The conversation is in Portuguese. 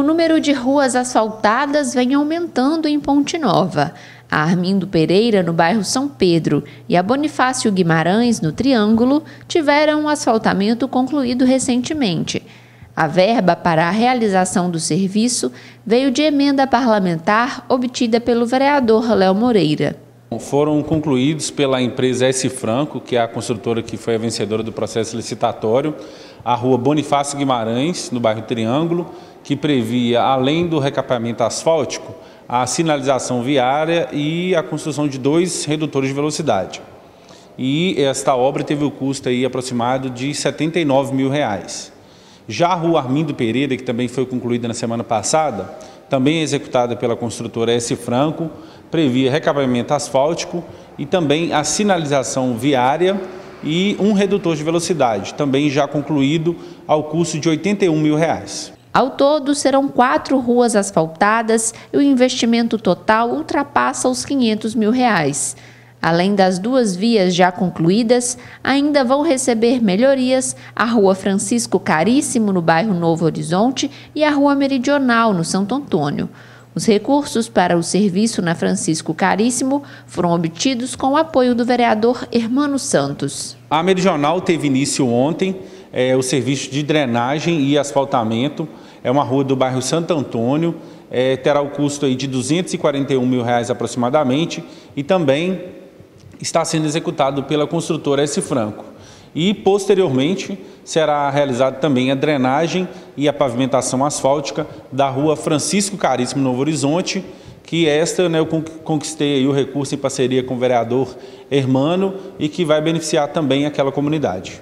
O número de ruas asfaltadas vem aumentando em Ponte Nova. A Armindo Pereira, no bairro São Pedro, e a Bonifácio Guimarães, no Triângulo, tiveram um asfaltamento concluído recentemente. A verba para a realização do serviço veio de emenda parlamentar obtida pelo vereador Léo Moreira. Foram concluídos pela empresa S Franco, que é a construtora que foi a vencedora do processo licitatório, a rua Bonifácio Guimarães, no bairro Triângulo, que previa, além do recapeamento asfáltico, a sinalização viária e a construção de dois redutores de velocidade. E esta obra teve o custo aí aproximado de 79 mil reais. Já a rua Armindo Pereira, que também foi concluída na semana passada, também executada pela construtora S Franco, previa recapeamento asfáltico e também a sinalização viária e um redutor de velocidade, também já concluído ao custo de 81 mil reais. Ao todo, serão quatro ruas asfaltadas e o investimento total ultrapassa os 500 mil reais. Além das duas vias já concluídas, ainda vão receber melhorias a Rua Francisco Caríssimo, no bairro Novo Horizonte, e a Rua Meridional, no Santo Antônio. Os recursos para o serviço na Francisco Caríssimo foram obtidos com o apoio do vereador Hermano Santos. A Meridional teve início ontem é, o serviço de drenagem e asfaltamento. É uma rua do bairro Santo Antônio, é, terá o custo aí de 241 mil reais aproximadamente e também está sendo executado pela construtora S Franco. E, posteriormente, será realizada também a drenagem e a pavimentação asfáltica da rua Francisco Caríssimo Novo Horizonte, que esta né, eu conquistei o recurso em parceria com o vereador Hermano e que vai beneficiar também aquela comunidade.